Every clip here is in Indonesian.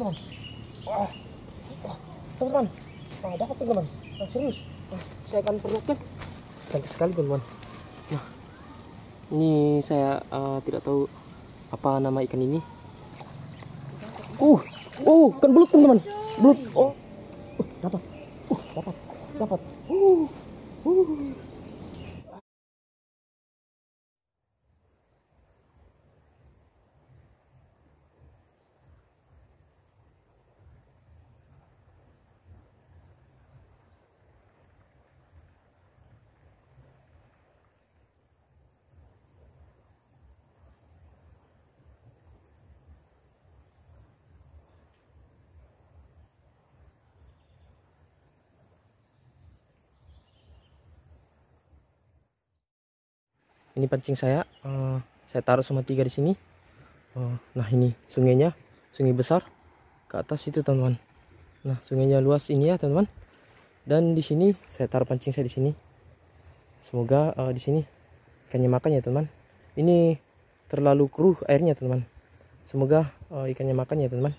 teman-teman. Wah, wah, teman-teman. Wah, dapat teman-teman. Nah, serius. Nah, saya akan perlihatkan. Cantik sekali teman-teman. Nah, ini saya uh, tidak tahu apa nama ikan ini. Uh, oh, kan belut teman-teman. Belut. Oh, uh, dapat. Uh, dapat. Dapat. Uh, uh. Ini pancing saya uh, saya taruh sama tiga di sini. Uh, nah ini sungainya sungai besar. Ke atas itu teman-teman. Nah sungainya luas ini ya teman-teman. Dan di sini saya taruh pancing saya di sini. Semoga uh, di sini ikannya makan ya teman ini terlalu keruh airnya teman semoga uh, ikannya makan ya teman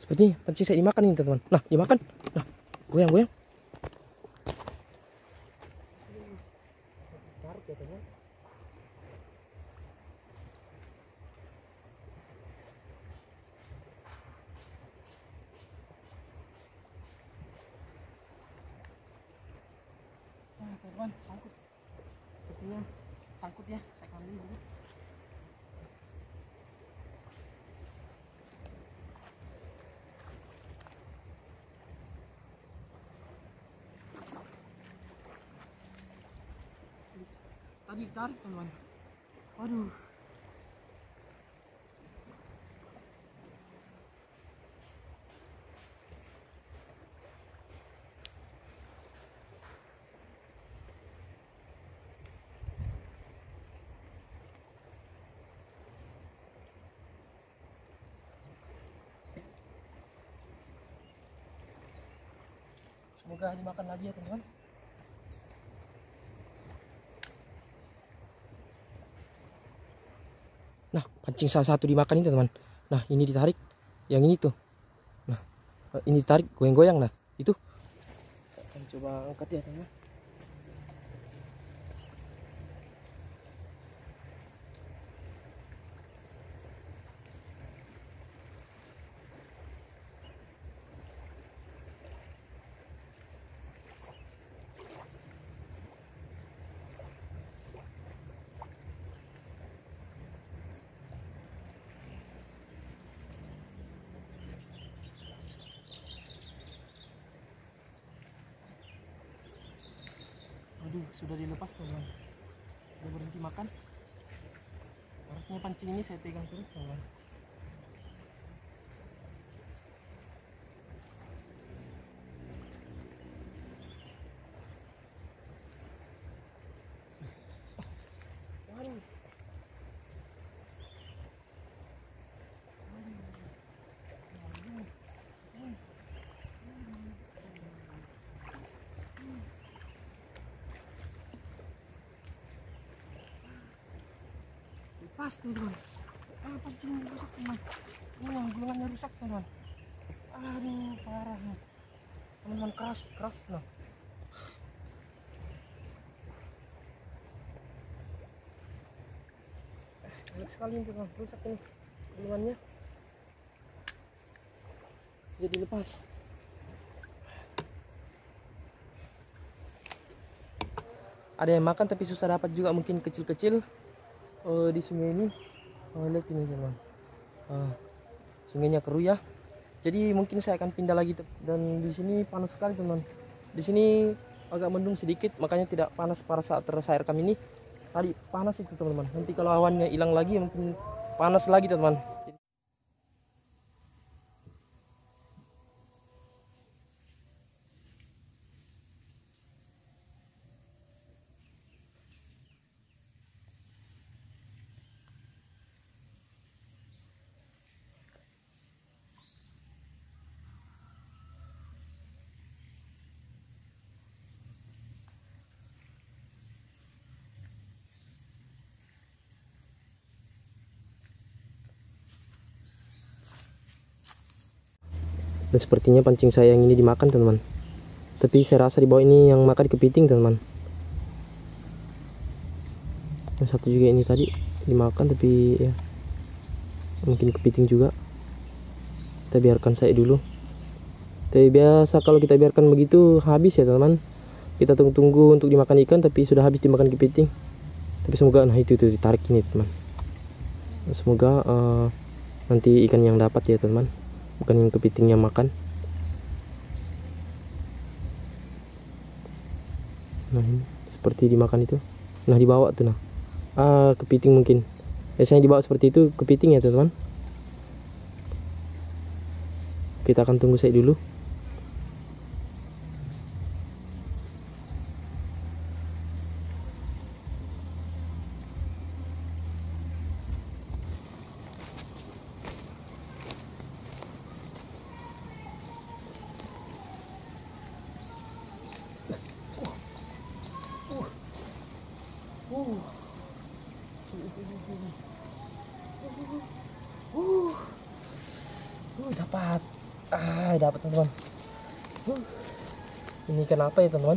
seperti pancing saya dimakan ini teman nah dimakan. Nah goyang goyang. ya teman sangkut. Sepertinya sangkut ya saya ambil dulu. Tadi tarik teman aduh Semoga dimakan lagi ya teman-teman. Nah, pancing salah satu dimakan ini teman. Nah, ini ditarik. Yang ini tuh. Nah, ini ditarik goyang-goyang nah. Itu. Akan coba angkat ya teman. Aduh, sudah dilepas teman. Sudah berhenti makan. Harusnya pancing ini saya pegang terus teman. Aduh. Lepas teman. Ah, pancing rusak teman. Yang gulungannya rusak teman. Aduh, parah nih. Teman-teman keras, keras loh. Enak sekali ini teman, rusak ini gulungannya. Jadi lepas. Ada yang makan tapi susah dapat juga mungkin kecil-kecil uh, di sungai ini uh, lihat ini teman uh, sungainya keruh ya. Jadi mungkin saya akan pindah lagi dan di sini panas sekali teman. Di sini agak mendung sedikit makanya tidak panas pada saat terasa air kami ini. Tadi panas itu teman-teman. Nanti kalau awannya hilang lagi mungkin panas lagi teman dan sepertinya pancing saya yang ini dimakan teman-teman. Tapi saya rasa di bawah ini yang makan kepiting teman-teman. Yang satu juga ini tadi dimakan tapi ya mungkin kepiting juga. Kita biarkan saya dulu. Tapi biasa kalau kita biarkan begitu habis ya teman-teman. Kita tunggu-tunggu untuk dimakan ikan tapi sudah habis dimakan kepiting. Tapi semoga nah itu itu ditarik ini teman semoga uh, nanti ikan yang dapat ya teman bukan yang kepiting yang makan. Nah ini seperti dimakan itu. Nah dibawa tuh nah. Ah kepiting mungkin. Biasanya dibawa seperti itu kepiting ya teman-teman? Kita akan tunggu saya dulu dapat ah dapat teman-teman. Uh, ini kenapa ya teman-teman?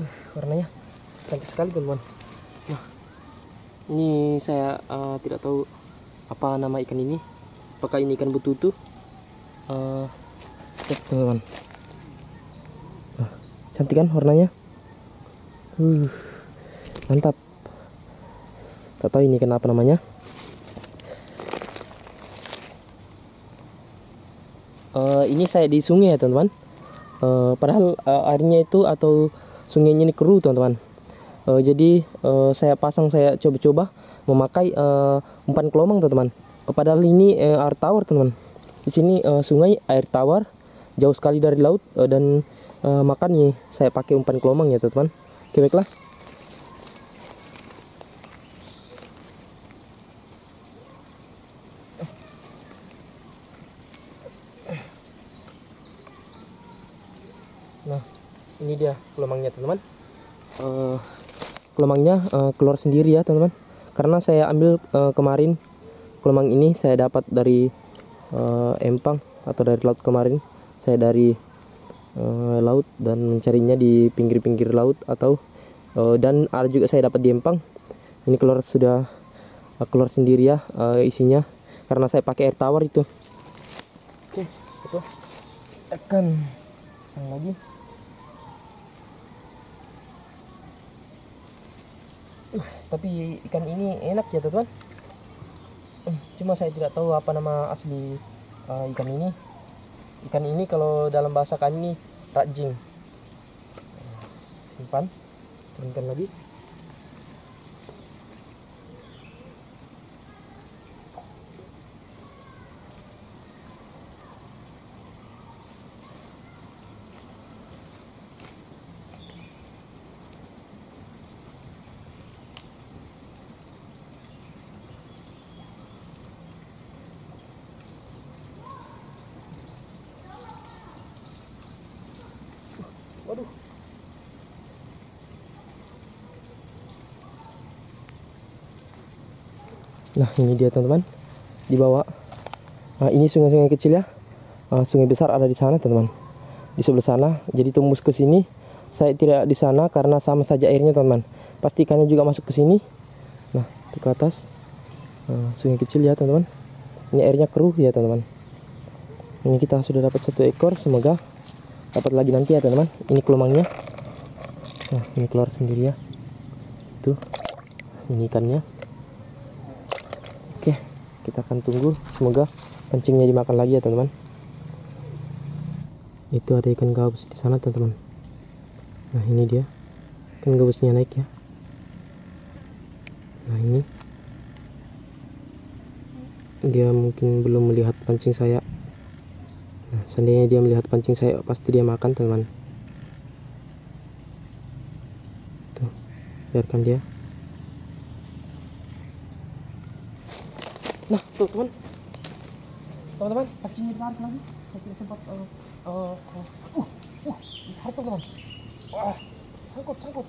Uh, warnanya cantik sekali teman-teman. Nah ini saya uh, tidak tahu apa nama ikan ini. Apakah ini ikan betutu? Uh, teman-teman. Nah, cantik kan warnanya? Uh, mantap. Tak tahu ini kenapa namanya uh, ini saya di sungai ya teman-teman uh, padahal uh, airnya itu atau sungainya ini keruh teman-teman uh, jadi uh, saya pasang saya coba-coba memakai uh, umpan kelomang teman-teman uh, padahal ini uh, air tawar teman-teman di sini uh, sungai air tawar jauh sekali dari laut uh, dan uh, makanya saya pakai umpan kelomang ya teman-teman oke baiklah ini dia kelomangnya teman-teman. Uh, kelomangnya uh, keluar sendiri ya teman-teman. Karena saya ambil uh, kemarin kelomang ini saya dapat dari uh, empang atau dari laut kemarin. Saya dari uh, laut dan mencarinya di pinggir-pinggir laut atau uh, dan ada juga saya dapat di empang. Ini keluar sudah uh, keluar sendiri ya uh, isinya. Karena saya pakai air tawar itu. Oke itu. Akan pasang lagi uh, tapi ikan ini enak ya teman uh, cuma saya tidak tahu apa nama asli uh, ikan ini. Ikan ini kalau dalam bahasa kami ini rajing simpan turunkan lagi nah ini dia teman-teman. Di bawah. Nah, ini sungai-sungai kecil ya. Nah, sungai besar ada di sana teman-teman. Di sebelah sana. Jadi tembus ke sini. Saya tidak di sana karena sama saja airnya teman-teman. Pasti ikannya juga masuk ke sini. Nah ke atas. Nah, sungai kecil ya teman-teman. Ini airnya keruh ya teman-teman. Ini kita sudah dapat satu ekor. Semoga dapat lagi nanti ya teman-teman. Ini kelomangnya. Nah ini keluar sendiri ya. Tuh. Ini ikannya kita akan tunggu. Semoga pancingnya dimakan lagi ya teman-teman. Itu ada ikan gabus di sana teman-teman. Nah ini dia. Ikan gabusnya naik ya. Nah ini. Dia mungkin belum melihat pancing saya. Nah, seandainya dia melihat pancing saya, pasti dia makan, teman. Tuh, biarkan dia. Nah, tuh teman. Teman-teman, ditarik lagi. Saya tidak sempat uh, uh, uh, uh, uh ditarik teman. Wah, sangkut, sangkut.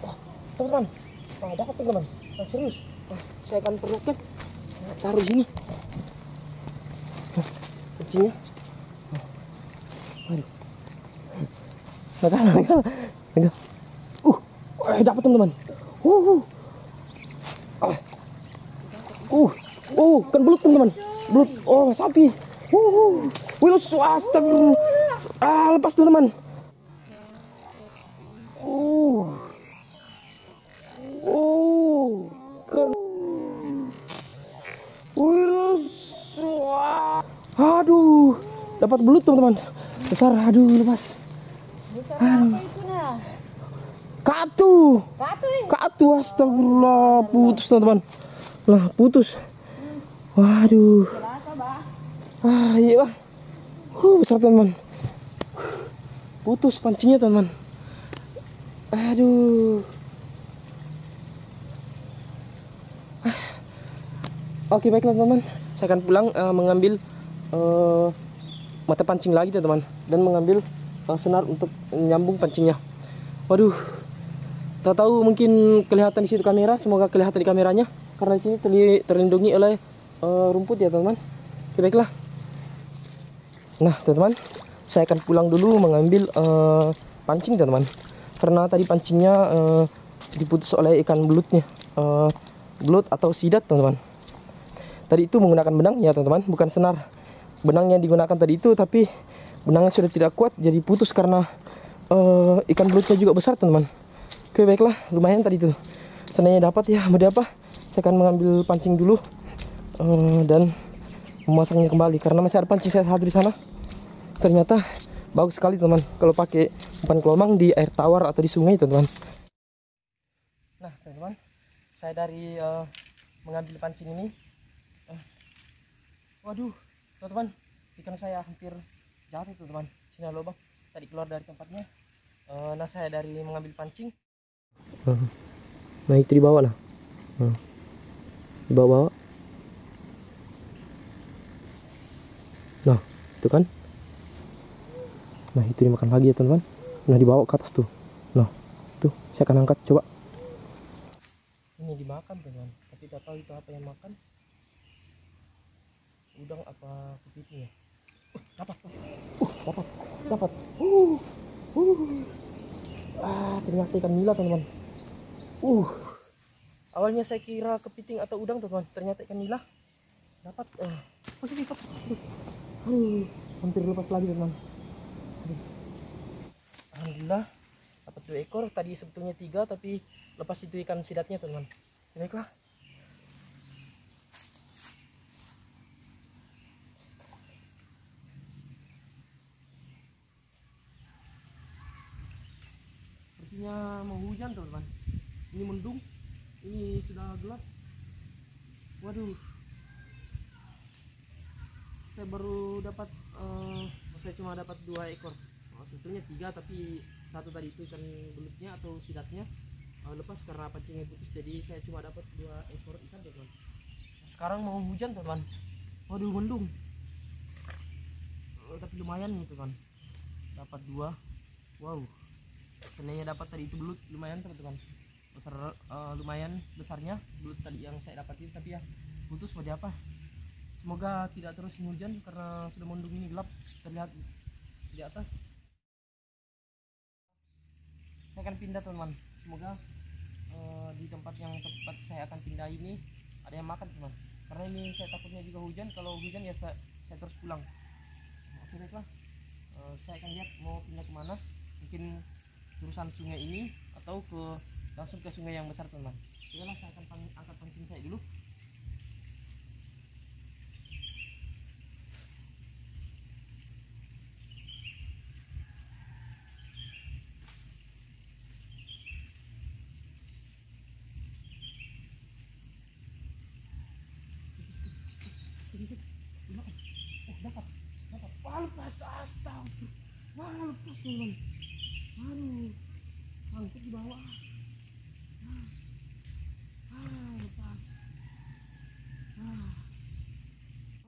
Wah, teman-teman, nah, dapat teman-teman. Nah, serius. Nah, saya akan perlukan taruh sini. pancingnya. Waduh. Megal, megal, megal. Uh, eh, dapat teman-teman. Uh, uh. Ah. Uh, uh, kan belut teman-teman. Belut, oh sapi. Uh, uh. Wih, astagfirullah. Ah, lepas teman-teman. Uh. Oh, kan. Wih, wah. Aduh, dapat belut teman-teman. Besar, aduh lepas. Katu, Katu eh. katu astagfirullah, putus teman-teman. Lah, putus. Waduh. Bah? Ah, iya, Bang. Huh, besar teman-teman. Putus pancingnya teman-teman. Aduh. Ah. Oke baiklah teman-teman, saya akan pulang eh, mengambil eh, mata pancing lagi teman-teman dan mengambil eh, senar untuk nyambung pancingnya. Waduh, tak tahu mungkin kelihatan di situ kamera, semoga kelihatan di kameranya karena sini terli- terlindungi oleh eh, rumput ya teman-teman. Baiklah. Nah teman-teman, saya akan pulang dulu mengambil eh, pancing teman-teman. Karena tadi pancingnya eh, diputus oleh ikan belutnya Eh, belut atau sidat teman-teman. Tadi itu menggunakan benang ya teman-teman bukan senar. Benang yang digunakan tadi itu tapi benangnya sudah tidak kuat jadi putus karena eh, ikan belutnya juga besar teman-teman. Oke baiklah lumayan tadi itu. Senanya dapat ya mau apa saya akan mengambil pancing dulu eh, dan memasangnya kembali. Karena masih ada pancing saya satu di sana. Ternyata bagus sekali teman kalau pakai umpan kelomang di air tawar atau di sungai teman-teman. Nah teman-teman saya dari eh, mengambil pancing ini. Eh, waduh teman-teman ikan saya hampir jatuh teman-teman. Sini lubang tadi keluar dari tempatnya. Eh, nah saya dari mengambil pancing. Nah itu di bawah nah. di bawah nah itu kan? Nah itu dimakan lagi ya teman-teman. Nah dibawa ke atas tuh. Nah tuh saya akan angkat coba. Ini dimakan teman tapi tidak tahu itu apa yang makan. Udang apa kepiting ya? Uh, dapat uh dapat dapat. Uh uh. Ah ternyata ikan nila teman-teman. Uh awalnya saya kira kepiting atau udang teman. Ternyata ikan nila dapat oh, ini dapat Aduh. Hampir lepas lagi teman. Alhamdulillah dapat dua ekor. Tadi sebetulnya tiga tapi lepas itu ikan sidatnya teman. Baiklah sepertinya mau hujan teman. Ini mendung ini sudah gelap. Waduh. Saya baru dapat eh, saya cuma dapat dua ekor. Oh, sebetulnya tiga tapi satu tadi itu ikan belutnya atau sidatnya. Eh, lepas karena pancingnya putus jadi saya cuma dapat dua ekor ikan teman sekarang mau hujan teman waduh mendung. Eh, tapi lumayan nih teman dapat dua. Wow. Senenya dapat tadi itu belut. Lumayan teman-teman besar eh, lumayan besarnya belut tadi yang saya dapatin tapi ya putus mau apa. Semoga tidak terus hujan karena sudah mendung ini gelap terlihat di atas. Saya akan pindah teman semoga eh, di tempat yang tempat saya akan pindah ini ada yang makan teman karena ini saya takutnya juga hujan kalau hujan ya saya, saya terus pulang. Oke baiklah. Eh, saya akan lihat mau pindah ke mana mungkin jurusan sungai ini atau ke langsung ke sungai yang besar teman oke lah saya akan angkat pancing saya dulu Oh, dapat, dapat. Wah, lepas, astagfirullah. Wah, lepas teman. Angkut di bawah.